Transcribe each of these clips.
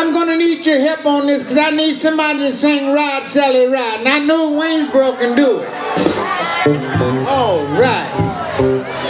I'm gonna need your help on this because I need somebody to sing Ride, Sally, Ride. And I know Waynesboro can do it. All right.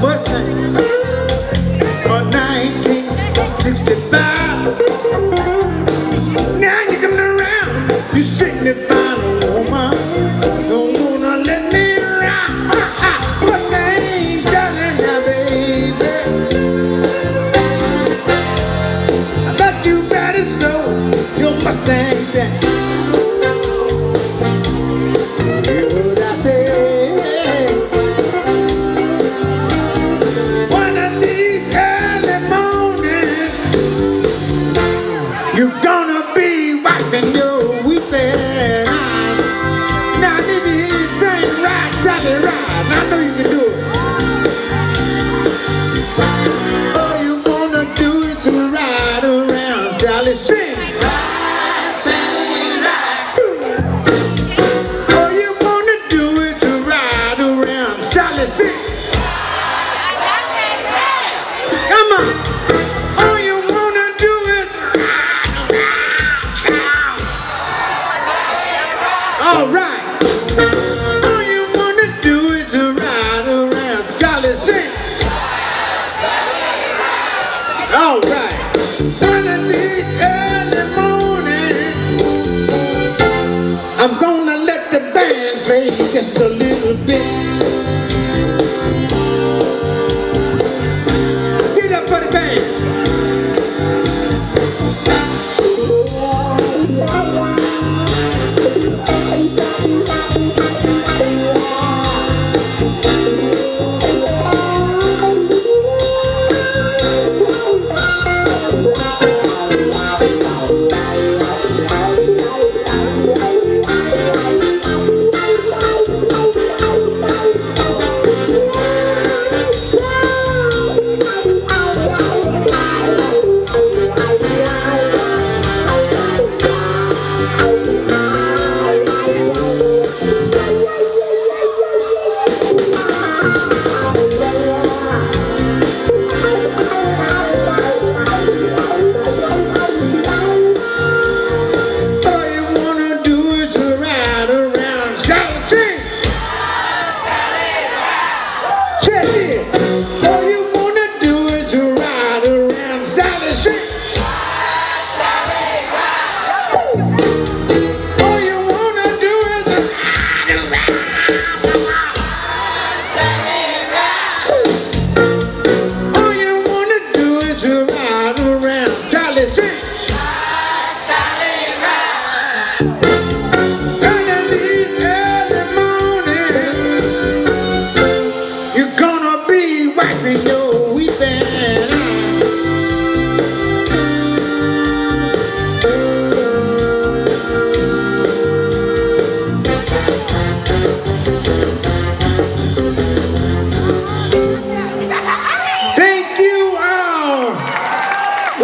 brand Sally, sing. Sally. All you wanna do is to ride around, Sally. Come on. All you wanna do is ride Sally. All right. All you wanna do is to ride around, sing. All right. que essa linda All you wanna do is ride around, Charlie, sing.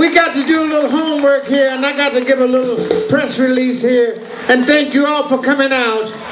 We got to do a little homework here, and I got to give a little press release here. And thank you all for coming out.